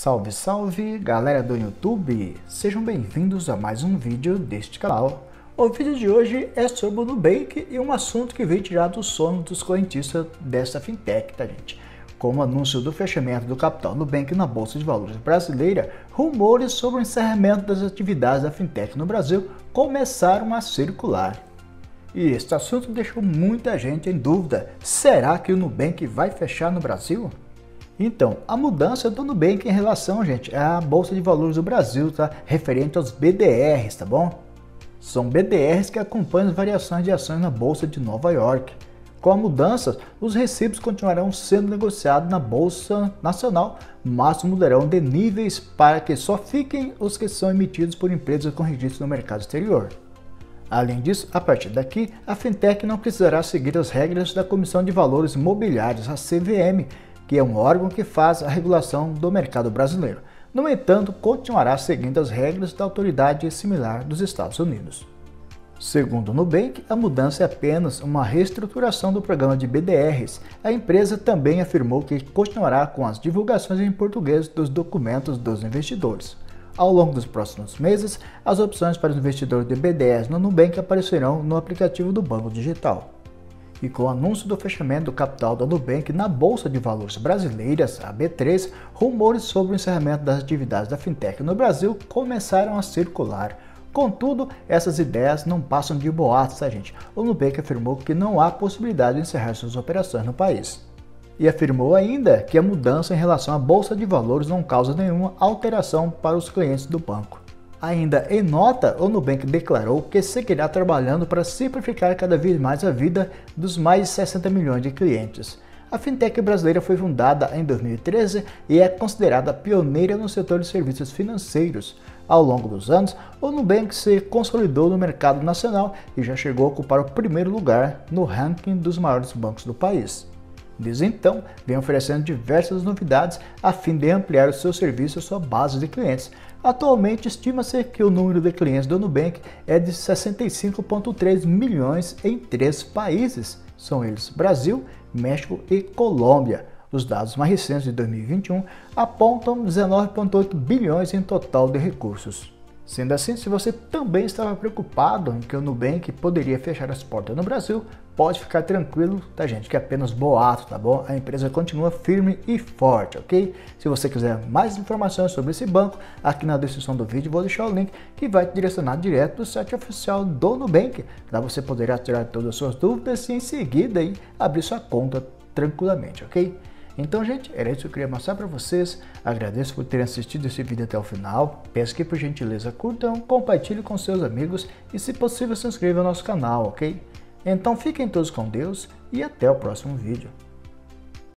Salve, salve, galera do YouTube! Sejam bem-vindos a mais um vídeo deste canal. O vídeo de hoje é sobre o Nubank e um assunto que veio tirar do sono dos correntistas dessa fintech, tá gente? Com o anúncio do fechamento do capital Nubank na Bolsa de Valores brasileira, rumores sobre o encerramento das atividades da fintech no Brasil começaram a circular. E este assunto deixou muita gente em dúvida. Será que o Nubank vai fechar no Brasil? Então, a mudança do Nubank em relação, gente, à Bolsa de Valores do Brasil, tá? Referente aos BDRs, tá bom? São BDRs que acompanham as variações de ações na Bolsa de Nova York. Com a mudança, os recibos continuarão sendo negociados na Bolsa Nacional, mas mudarão de níveis para que só fiquem os que são emitidos por empresas com registro no mercado exterior. Além disso, a partir daqui, a fintech não precisará seguir as regras da Comissão de Valores Mobiliários, a CVM, que é um órgão que faz a regulação do mercado brasileiro. No entanto, continuará seguindo as regras da autoridade similar dos Estados Unidos. Segundo o Nubank, a mudança é apenas uma reestruturação do programa de BDRs. A empresa também afirmou que continuará com as divulgações em português dos documentos dos investidores. Ao longo dos próximos meses, as opções para os investidores de BDRs no Nubank aparecerão no aplicativo do Banco Digital. E com o anúncio do fechamento do capital da Nubank na Bolsa de Valores Brasileiras, a B3, rumores sobre o encerramento das atividades da fintech no Brasil começaram a circular. Contudo, essas ideias não passam de boatos, tá gente? O Nubank afirmou que não há possibilidade de encerrar suas operações no país. E afirmou ainda que a mudança em relação à bolsa de valores não causa nenhuma alteração para os clientes do banco. Ainda em nota, o Nubank declarou que seguirá trabalhando para simplificar cada vez mais a vida dos mais de 60 milhões de clientes. A fintech brasileira foi fundada em 2013 e é considerada pioneira no setor de serviços financeiros. Ao longo dos anos, o Nubank se consolidou no mercado nacional e já chegou a ocupar o primeiro lugar no ranking dos maiores bancos do país. Desde então, vem oferecendo diversas novidades a fim de ampliar o seu serviço à sua base de clientes. Atualmente, estima-se que o número de clientes do Nubank é de 65,3 milhões em três países. São eles Brasil, México e Colômbia. Os dados mais recentes de 2021 apontam 19,8 bilhões em total de recursos. Sendo assim, se você também estava preocupado em que o Nubank poderia fechar as portas no Brasil, pode ficar tranquilo, tá gente, que é apenas boato, tá bom? A empresa continua firme e forte, ok? Se você quiser mais informações sobre esse banco, aqui na descrição do vídeo vou deixar o link que vai te direcionar direto do site oficial do Nubank. Lá você poderá tirar todas as suas dúvidas e em seguida aí, abrir sua conta tranquilamente, ok? Então, gente, era isso que eu queria mostrar para vocês. Agradeço por terem assistido esse vídeo até o final. Peço que, por gentileza, curtam, compartilhem com seus amigos e, se possível, se inscrevam no nosso canal, ok? Então, fiquem todos com Deus e até o próximo vídeo.